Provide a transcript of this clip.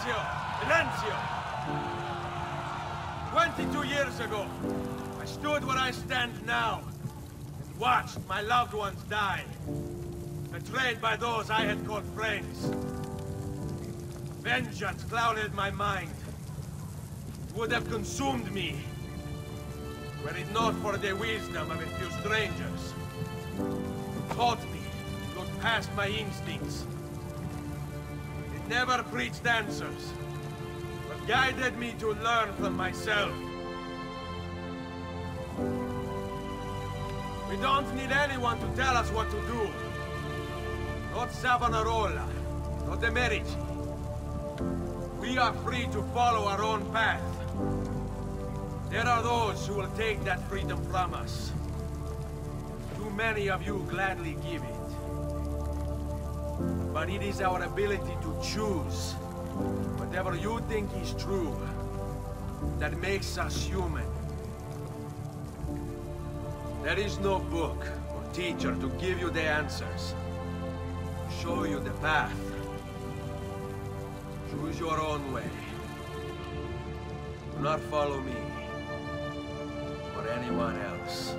Rancio! 22 years ago, I stood where I stand now and watched my loved ones die, betrayed by those I had called friends. Vengeance clouded my mind. Would have consumed me, were it not for the wisdom of a few strangers. Taught me to look past my instincts Never preached answers, but guided me to learn from myself. We don't need anyone to tell us what to do. Not Savonarola, not the. We are free to follow our own path. There are those who will take that freedom from us. Too many of you gladly give it. But it is our ability to choose whatever you think is true that makes us human. There is no book or teacher to give you the answers. Show you the path. Choose your own way. Do not follow me. Or anyone else.